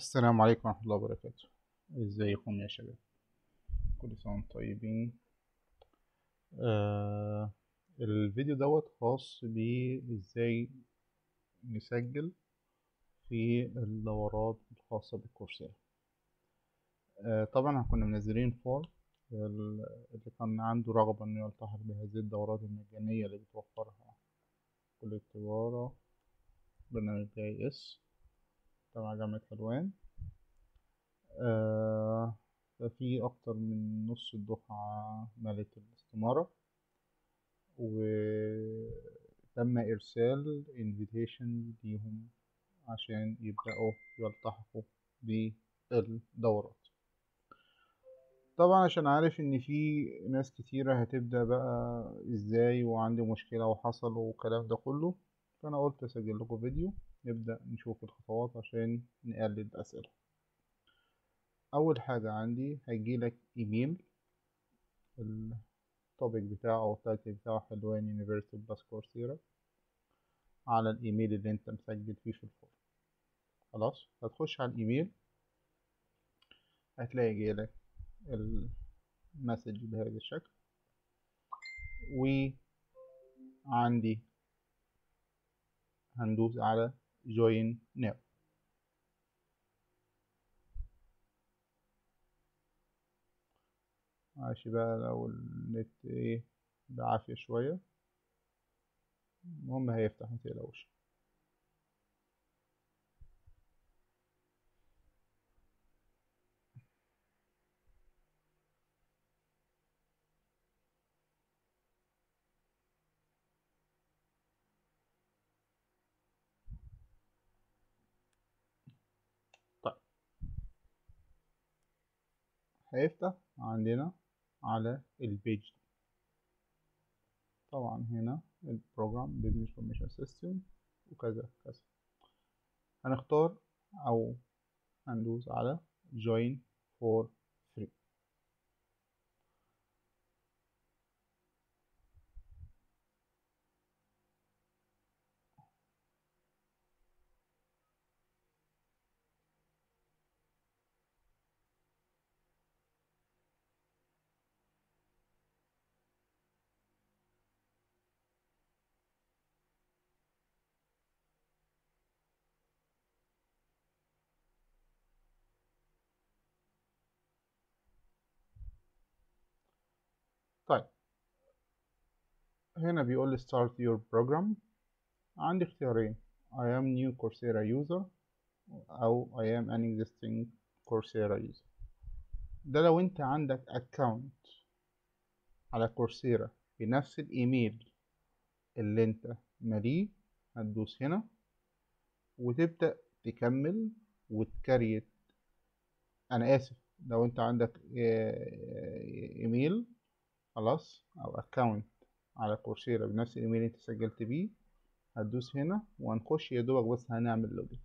السلام عليكم ورحمة الله وبركاته. إزيكم يا شباب؟ كل سنة وأنتم طيبين. آه الفيديو دوت خاص بازاي نسجل في الدورات الخاصة بالكورسيرا. آه طبعا كنا منزلين فورم اللي كان عنده رغبة إنه يلتحق بهذه الدورات المجانية اللي بتوفرها كلية التجارة برنامج جي إس. تبع جامعة حلوان. آه ففي أكتر من نص الدفعة ملت الاستمارة. وتم إرسال invitation ليهم عشان يبدأوا يلتحقوا بالدورات. طبعا عشان عارف إن في ناس كتيرة هتبدأ بقى إزاي وعندي مشكلة وحصل والكلام ده كله فأنا قلت أسجل لكم فيديو. نبدأ نشوف الخطوات عشان نقلل الأسئلة أول حاجة عندي هيجيلك إيميل. ال topic بتاعه أو ال title بتاعه حلوان university plus Coursera على الإيميل اللي أنت مسجل فيه في ال form. خلاص؟ هتخش على الإيميل. هتلاقي جايلك المسج بهذا الشكل. وعندي هندوس على join now. ماشي بقى لو النت إيه بعافية شوية. المهم هيفتح متقلقوش. هيفتح عندنا على ال page دي. طبعا هنا ال program business information system وكذا كذا. هنختار أو هندوس على join for free طيب هنا بيقول لي start your program. عندي اختيارين. I am new Coursera user أو I am an existing Coursera user. ده لو أنت عندك account على كورسيرا بنفس الإيميل اللي أنت ماليه هتدوس هنا وتبدأ تكمل وتكريت. أنا آسف لو أنت عندك إيميل خلاص أو account على Coursera بنفس الإيميل اللي انت سجلت بيه هتدوس هنا وهنخش يا دوبك بس هنعمل login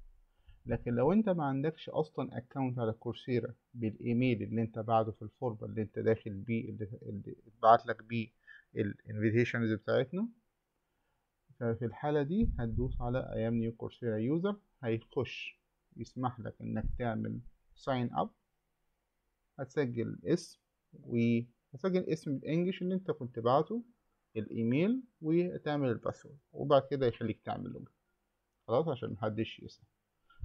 لكن لو انت ما عندكش أصلا account على Coursera بالإيميل اللي انت باعته في ال form اللي انت داخل بيه اللي, اتبعت لك بيه ال invitations بتاعتنا ففي الحالة دي هتدوس على I'm new Coursera user هيخش يسمح لك إنك تعمل sign up هتسجل اسم و هتسجل اسم ال English اللي انت كنت بعته الإيميل وتعمل ال password وبعد كده يخليك تعمل login خلاص؟ عشان محدش يسأل.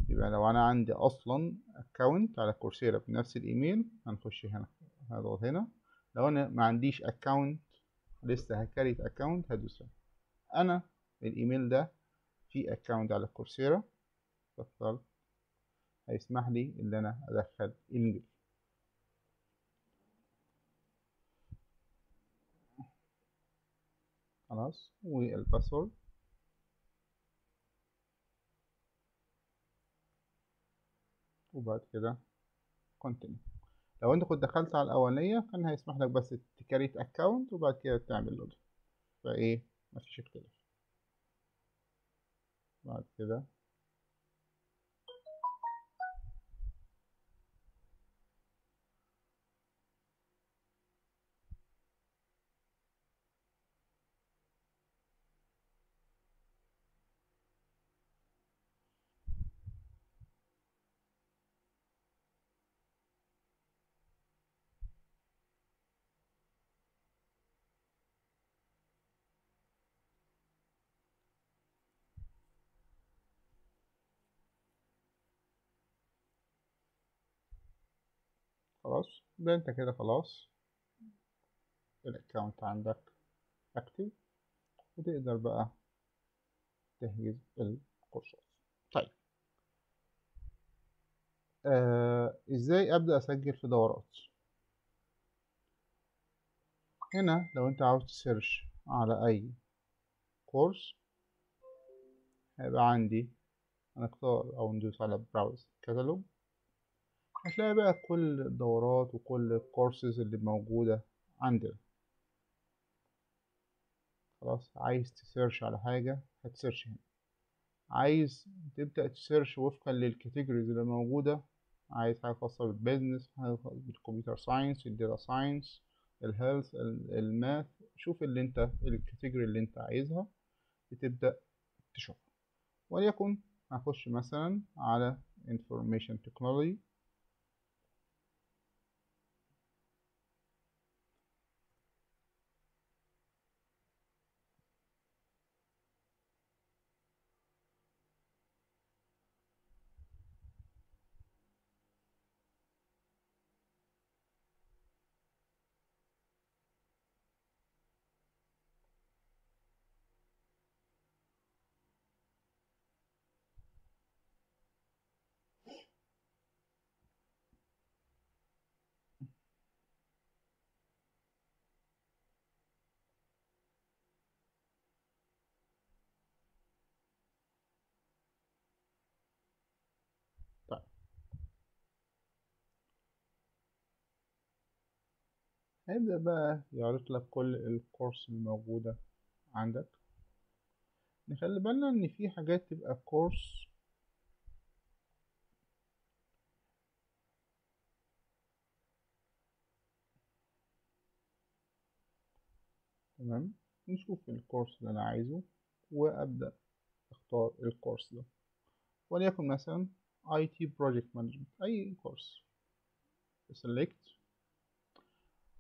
يبقى لو أنا عندي أصلا account على Coursera بنفس الإيميل هنخش هنا. هضغط هنا. لو أنا ما عنديش account لسه ه create account هدوس هنا. أنا الإيميل ده في account على Coursera. هيسمح لي إن أنا أدخل English خلاص وال password. وبعد كده continue لو انت كنت دخلت على الأولانية كان هيسمح لك بس ت create account وبعد كده تعمل login فإيه مفيش اختلاف. بعد كده خلاص. يبقى انت كده خلاص. ال account عندك active وتقدر بقى تحجز الكورسات. طيب. آه إزاي أبدأ أسجل في دورات؟ هنا لو انت عاوز ت search على أي كورس هيبقى عندي هنختار أو ندوس على browse catalog هتلاقي بقى كل الدورات وكل الكورسز اللي موجودة عندنا. خلاص عايز ت search على حاجة هت search هنا. عايز تبدأ ت search وفقا لل categories اللي موجودة عايز حاجة خاصة بال business حاجة خاصة بالكمبيوتر ساينس الداتا ساينس الهيلث الماث. شوف اللي انت ال category اللي انت عايزها بتبدأ تشوفها. وليكن هخش مثلا على information technology طيب هيبدأ بقى يعرض لك كل الكورس الموجودة عندك. نخلي بالنا إن في حاجات تبقى كورس تمام؟ نشوف الكورس اللي أنا عايزه وأبدأ أختار الكورس ده. وليكن مثلا IT Project Management أي كورس select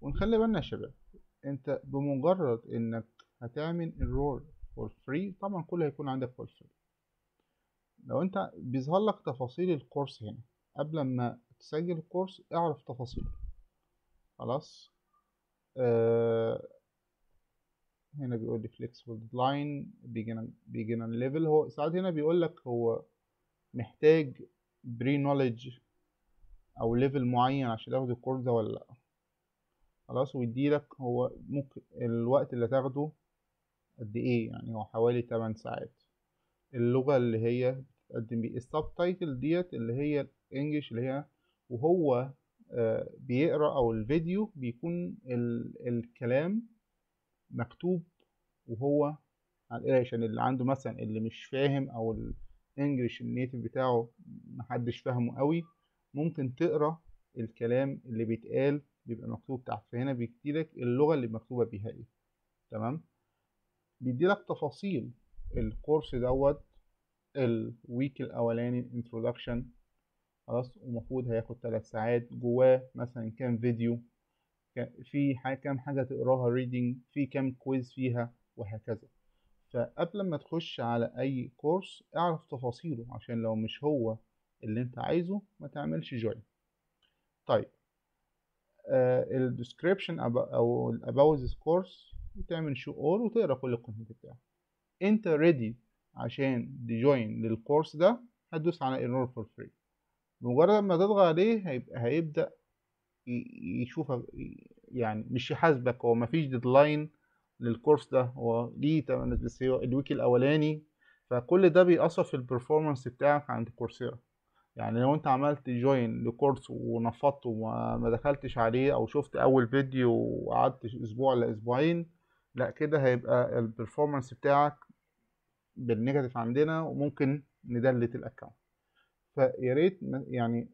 ونخلي بالنا يا شباب أنت بمجرد إنك هتعمل enroll for free طبعا كله هيكون عندك for free. لو أنت بيظهر لك تفاصيل الكورس هنا قبل ما تسجل الكورس اعرف تفاصيله. خلاص؟ آه هنا بيقول لي flexible deadline beginner level. هو ساعات هنا بيقول لك هو محتاج pre knowledge أو level معين عشان تاخد الكورس ده ولا لأ. خلاص ويديلك هو ممكن الوقت اللي تاخده قد إيه؟ يعني هو حوالي 8 ساعات. اللغة اللي هي بتقدم بيه ال subtitle ديت اللي هي ال English اللي هي وهو آه بيقرأ أو الفيديو بيكون ال الكلام مكتوب وهو عشان اللي عنده مثلا اللي مش فاهم أو الإنجليش النيتف بتاعه محدش فاهمه قوي ممكن تقرأ الكلام اللي بيتقال بيبقى مكتوب تحت. فهنا بيديلك اللغة اللي مكتوبة بيها إيه. تمام؟ بيديلك تفاصيل. الكورس دوت ال week الأولاني introduction خلاص؟ ومفروض هياخد ثلاث ساعات. جواه مثلا كام فيديو في كام حاجة تقراها reading في كام quiz فيها وهكذا. فقبل ما تخش على أي كورس اعرف تفاصيله عشان لو مش هو اللي أنت عايزه ما تعملش join طيب ال description أو about this course وتعمل show all وتقرأ كل ال content بتاعه. أنت ready عشان ت join للكورس ده هتدوس على enroll for free. مجرد ما تضغط عليه هيبقى هيبدأ يشوفك يعني مش يحاسبك هو مفيش deadline للكورس ده. هو ليه بس هو ال week الأولاني فكل ده بيأثر في ال performance بتاعك عند Coursera يعني لو انت عملت join لكورس ونفضت وما دخلتش عليه أو شفت اول فيديو وقعدت أسبوع ولا أسبوعين لا كده هيبقى ال performance بتاعك بال negative عندنا وممكن ن delete ال account فيا ريت يعني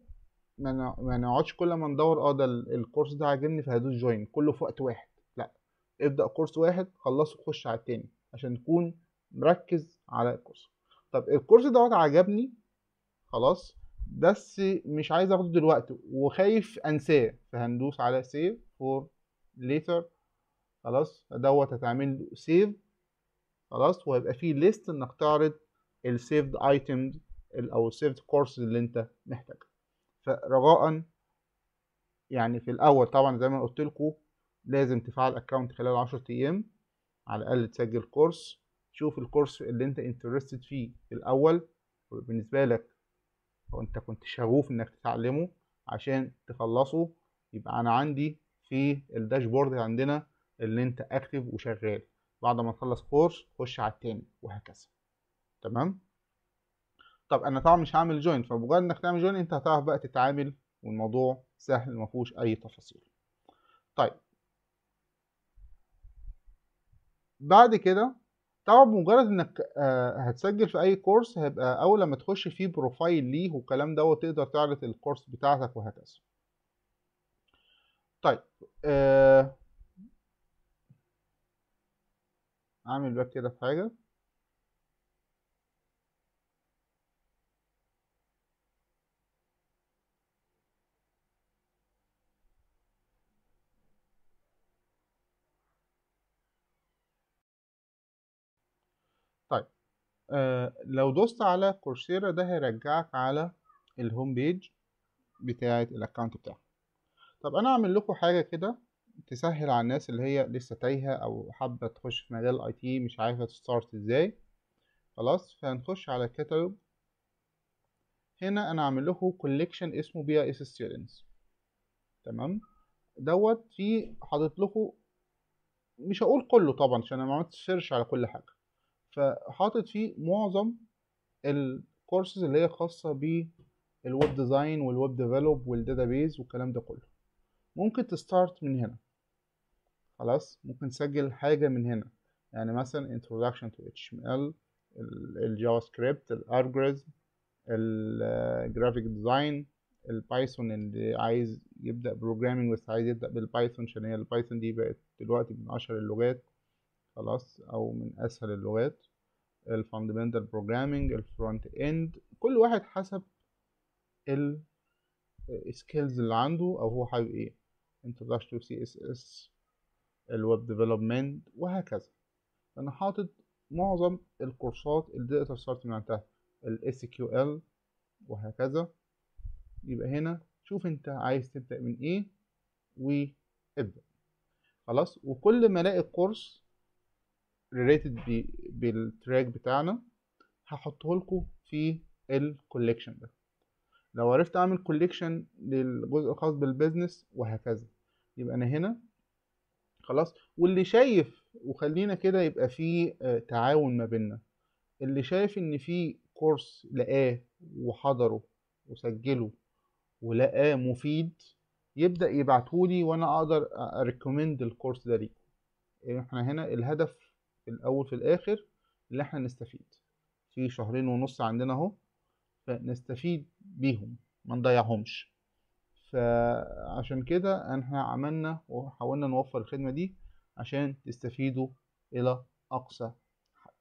ما نقعدش كل ما ندور آه ده الكورس ده عاجبني فهدوس join كله في وقت واحد. لا ابدأ كورس واحد خلصه خش على التاني عشان تكون مركز على الكورس. طب الكورس دوت عجبني خلاص بس مش عايز اخده دلوقتي وخايف انساه. فهندوس على save for later خلاص دوت هتعمل له save خلاص وهيبقى فيه list انك تعرض ال saved items أو ال saved courses اللي انت محتاجها. فرجاء يعني في الأول طبعا زي ما قلت لكم لازم تفعل account خلال 10 أيام على الأقل تسجل كورس شوف الكورس اللي انت interested فيه في الأول. بالنسبة لك أو انت كنت شغوف إنك تتعلمه عشان تخلصه يبقى أنا عندي في ال dashboard عندنا اللي أنت active وشغال. بعد ما تخلص course خش على التاني وهكذا. تمام؟ طب أنا طبعا مش هعمل join فمجرد إنك تعمل join أنت هتعرف بقى تتعامل والموضوع سهل ما فيهوش أي تفاصيل. طيب. بعد كده طبعا بمجرد إنك آه، هتسجل في أي course هيبقى أول لما تخش فيه profile ليه والكلام دوت تقدر تعرض ال course بتاعتك وهكذا. طيب آه، أعمل باك كده في حاجة طيب آه لو دوست على كورسيرا ده هيرجعك على ال home page بتاعة ال account بتاعك. طب أنا اعمل لكم حاجة كده تسهل على الناس اللي هي لسه تايهة أو حابة تخش في مجال ال IT مش عارفة ت start إزاي. خلاص فهنخش على كاتالوج هنا أنا اعمل لكم collection اسمه BIS students تمام؟ دوت في حاطط لكم مش هقول كله طبعا عشان أنا ما عملتش search على كل حاجة. فحاطط فيه معظم الكورسز اللي هي خاصة بال web design وال web develop وال database والكلام ده كله. ممكن ت start من هنا. خلاص؟ ممكن تسجل حاجة من هنا. يعني مثلا introduction to HTML ال JavaScript ال algorithm ال graphic design ال Python اللي عايز يبدأ programming بس عايز يبدأ بال Python عشان هي ال Python دي بقت دلوقتي من أشهر اللغات. خلاص أو من أسهل اللغات ال fundamental programming ال front end كل واحد حسب ال skills اللي عنده أو هو حابب إيه. introduction to CSS ال web development وهكذا. أنا حاطط معظم ال course ات اللي تقدر ت start من عندها ال SQL وهكذا. يبقى هنا شوف أنت عايز تبدأ من إيه وابدأ. خلاص؟ وكل ما ألاقي course related بال track بتاعنا هحطه لكم في ال collection ده. لو عرفت أعمل collection للجزء الخاص بال business وهكذا. يبقى أنا هنا. خلاص؟ واللي شايف وخلينا كده يبقى في تعاون ما بيننا. اللي شايف إن في course لقاه وحضره وسجله ولقاه مفيد يبدأ يبعتهولي وأنا أقدر اريكومند الكورس ده ليكم إحنا هنا الهدف في الأول في الآخر اللي إحنا نستفيد. في شهرين ونص عندنا أهو فنستفيد بيهم ما نضيعهمش. فعشان كده إحنا عملنا وحاولنا نوفر الخدمة دي عشان تستفيدوا إلى أقصى حد.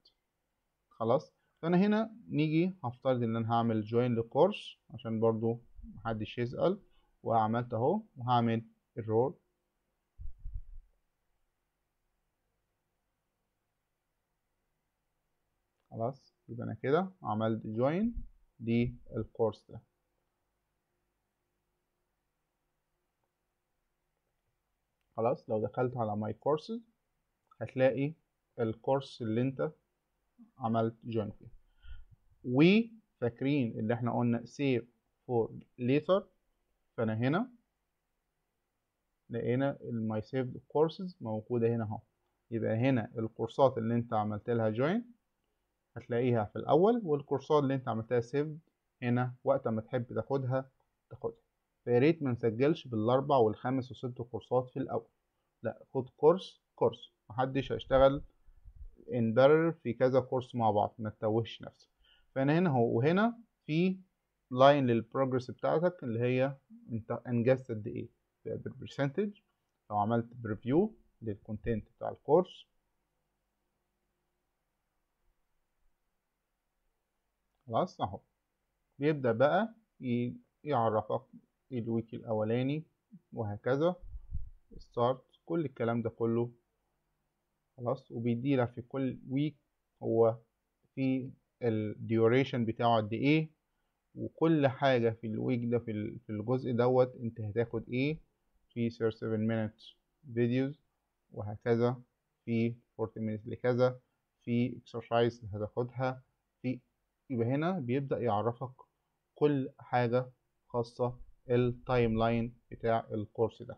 خلاص؟ فأنا هنا نيجي هفترض إن أنا هعمل join لل course عشان برضو محدش يسأل وعملت أهو وهعمل ال enroll خلاص يبقى أنا كده عملت join لل course ده. خلاص لو دخلت على my courses هتلاقي ال course اللي أنت عملت join فيه. وفاكرين اللي إحنا قلنا save for later فأنا هنا لقينا ال my saved courses موجودة هنا أهو. يبقى هنا ال course ات اللي أنت عملت لها join هتلاقيها في الأول وال course ات اللي أنت عملتها save هنا وقت ما تحب تاخدها تاخدها. فيا ريت ما نسجلش بالأربع والخامس وست course ات في الأول. لا خد course course. محدش هيشتغل in parallel في كذا course مع بعض. ما تتوهش نفسك. فأنا هنا هو وهنا في line لل progress بتاعتك اللي هي انت انجزت قد إيه. بال percentage لو عملت preview لل content بتاع ال course خلاص أهو. بيبدأ بقى يعرفك ال week الأولاني وهكذا. start كل الكلام ده كله. خلاص وبيديلك في كل week هو في ال duration بتاعه قد إيه. وكل حاجة في ال week ده في الجزء دوت أنت هتاخد إيه. في 37 minutes videos وهكذا. في 40 minutes لكذا. في exercise هتاخدها. يبقى هنا بيبدأ يعرفك كل حاجة خاصة ال timeline بتاع ال course ده.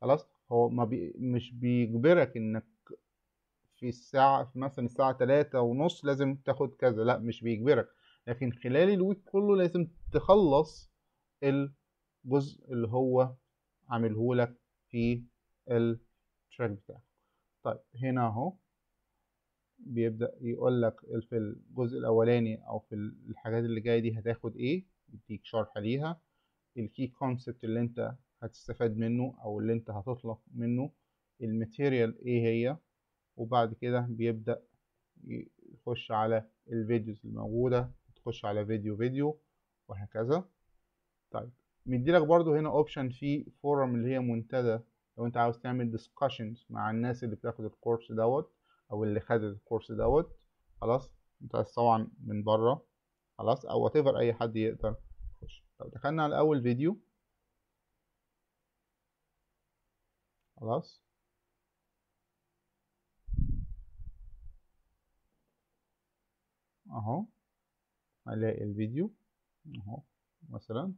خلاص؟ هو ما بي مش بيجبرك إنك في الساعة في مثلا الساعة تلاتة ونص لازم تاخد كذا لا مش بيجبرك. لكن خلال ال week كله لازم تخلص الجزء اللي هو عامله لك في ال track بتاعك. طيب هنا أهو. بيبدأ يقول لك في الجزء الأولاني أو في الحاجات اللي جاية دي هتاخد إيه؟ يديك شرح ليها. ال key concept اللي أنت هتستفاد منه أو اللي أنت هتطلق منه. ال material إيه هي؟ وبعد كده بيبدأ يخش على ال videos الموجودة تخش على فيديو فيديو وهكذا. طيب مديلك برضو هنا option في forum اللي هي منتدى. لو أنت عاوز تعمل discussions مع الناس اللي بتاخد ال course دوت أو اللي خدت ال course دوت خلاص؟ أنت طبعا من بره خلاص؟ أو what أي حد يقدر يخش. لو دخلنا على اول فيديو. خلاص؟ أهو. هلاقي الفيديو. أهو مثلا.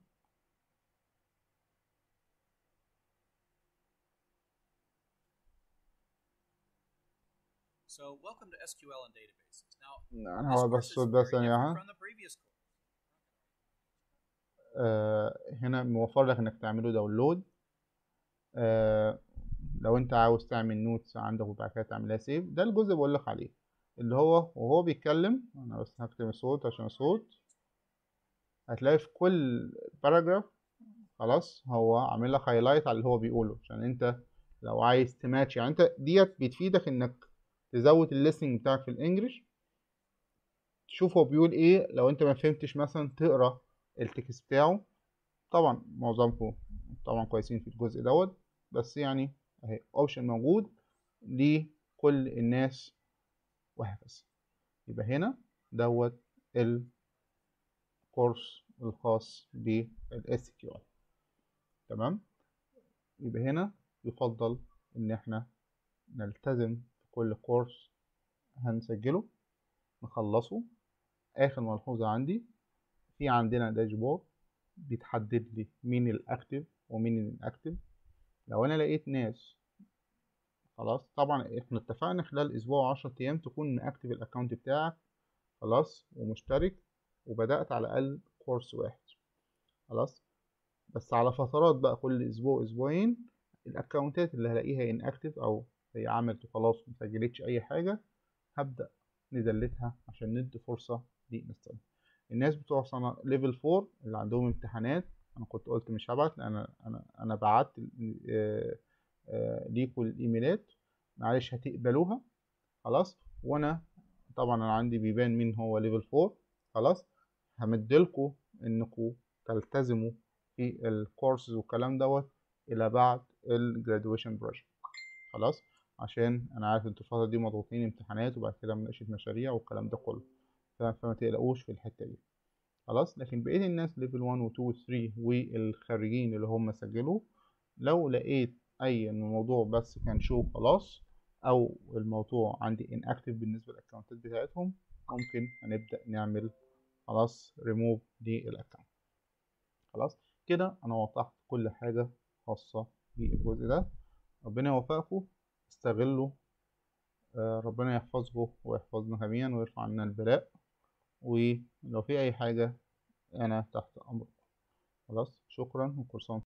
So welcome to SQL and databases. Now, this هو بس بس ثانية different واحدة from the previous course. آه هنا موفر لك إنك تعمله download آه لو أنت عاوز تعمل notes عندك وبعد كده تعملها save ده الجزء اللي بقول لك عليه. اللي هو وهو بيتكلم أنا بس هكتم الصوت عشان الصوت هتلاقي في كل paragraph خلاص هو عامل لك highlight على اللي هو بيقوله. عشان أنت لو عايز تماتش يعني أنت ديت بتفيدك إنك تزود ال listening بتاعك في ال English. تشوف هو بيقول إيه لو أنت ما فهمتش مثلا تقرأ ال text بتاعه. طبعا معظمكم طبعا كويسين في الجزء دوت بس يعني أهي option موجود لكل الناس وهكذا يبقى هنا دوت الكورس الخاص بال SQL تمام؟ يبقى هنا يفضل إن إحنا نلتزم كل كورس هنسجله نخلصه. آخر ملحوظة عندي في عندنا dashboard بيتحدد لي مين ال active ومين ال inactive لو أنا لقيت ناس خلاص طبعا إحنا اتفقنا خلال أسبوع وعشرة أيام تكون مأكتف ال account بتاعك خلاص ومشترك وبدأت على الأقل كورس واحد. خلاص؟ بس على فترات بقى كل أسبوع أسبوعين ال account ات اللي هلاقيها inactive أو هي عملت وخلاص مسجلتش أي حاجة هبدأ ن delete ها عشان ندي فرصة لنستخدم الناس بتوع سنة level four اللي عندهم امتحانات أنا كنت قلت مش هبعت لأن أنا أنا أنا بعت آه، آه، ليكوا الإيميلات معلش هتقبلوها خلاص. وأنا طبعا أنا عندي بيبان مين هو level four خلاص. همدلكوا إنكوا تلتزموا في الكورسز والكلام دوت إلى بعد ال graduation project خلاص. عشان أنا عارف أنتوا الفترة دي مضغوطين امتحانات وبعد كده مناقشة مشاريع والكلام ده كله. فما تقلقوش في الحتة دي. خلاص؟ لكن بقية الناس level 1 و 2 و 3 والخارجين اللي هم سجلوا لو لقيت أي إن الموضوع بس كان شو خلاص أو الموضوع عندي inactive بالنسبة للأكونتات بتاعتهم ممكن هنبدأ نعمل خلاص ريموف للاكونت خلاص؟ كده أنا وضحت كل حاجة خاصة بالجزء ده. ربنا يوفقكم. استغلوا آه، ربنا يحفظكم ويحفظنا جميعا ويرفع عنا البلاء. ولو في أي حاجة أنا تحت امركم خلاص شكرا وكل سنة